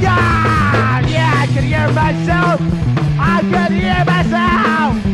yeah, yeah, I can hear myself. I can hear myself.